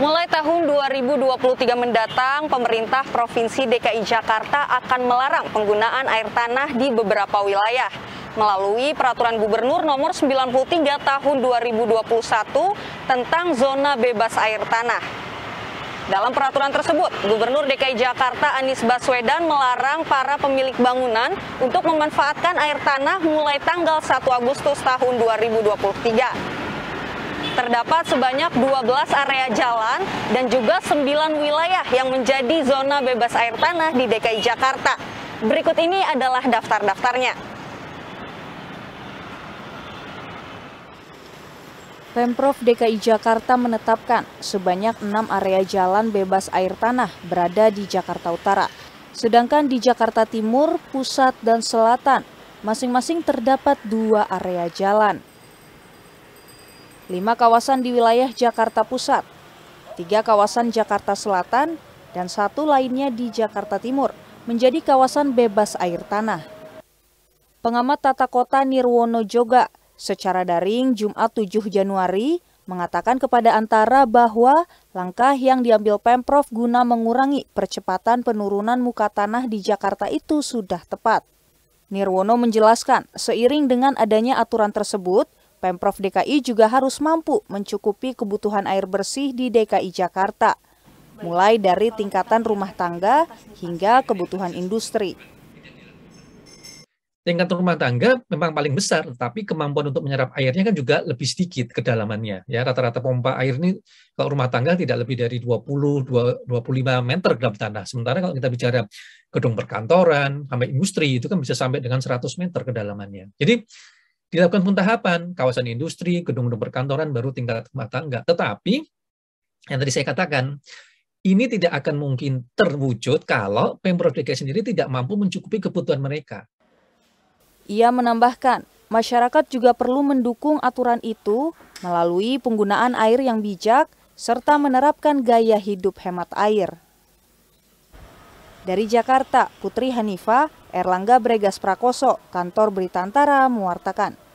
Mulai tahun 2023 mendatang, pemerintah Provinsi DKI Jakarta akan melarang penggunaan air tanah di beberapa wilayah melalui Peraturan Gubernur Nomor 93 Tahun 2021 tentang zona bebas air tanah. Dalam peraturan tersebut, Gubernur DKI Jakarta Anies Baswedan melarang para pemilik bangunan untuk memanfaatkan air tanah mulai tanggal 1 Agustus tahun 2023 terdapat sebanyak 12 area jalan dan juga 9 wilayah yang menjadi zona bebas air tanah di DKI Jakarta. Berikut ini adalah daftar-daftarnya. Pemprov DKI Jakarta menetapkan sebanyak 6 area jalan bebas air tanah berada di Jakarta Utara. Sedangkan di Jakarta Timur, Pusat, dan Selatan masing-masing terdapat dua area jalan lima kawasan di wilayah Jakarta Pusat, tiga kawasan Jakarta Selatan, dan satu lainnya di Jakarta Timur menjadi kawasan bebas air tanah. Pengamat tata kota Nirwono Joga secara daring Jumat 7 Januari mengatakan kepada Antara bahwa langkah yang diambil Pemprov guna mengurangi percepatan penurunan muka tanah di Jakarta itu sudah tepat. Nirwono menjelaskan, seiring dengan adanya aturan tersebut, Pemprov DKI juga harus mampu mencukupi kebutuhan air bersih di DKI Jakarta, mulai dari tingkatan rumah tangga hingga kebutuhan industri. Tingkat rumah tangga memang paling besar, tapi kemampuan untuk menyerap airnya kan juga lebih sedikit kedalamannya. Ya, rata-rata pompa air ini kalau rumah tangga tidak lebih dari 20 25 meter dalam tanah. Sementara kalau kita bicara gedung perkantoran sampai industri itu kan bisa sampai dengan 100 meter kedalamannya. Jadi dilakukan pentahapan, kawasan industri, gedung-gedung perkantoran, baru tingkat rumah tangga. Tetapi, yang tadi saya katakan, ini tidak akan mungkin terwujud kalau Pemprov DKI sendiri tidak mampu mencukupi kebutuhan mereka. Ia menambahkan, masyarakat juga perlu mendukung aturan itu melalui penggunaan air yang bijak serta menerapkan gaya hidup hemat air. Dari Jakarta, Putri Hanifah, Erlangga Bregas Prakoso, Kantor Berita Antara, mewartakan.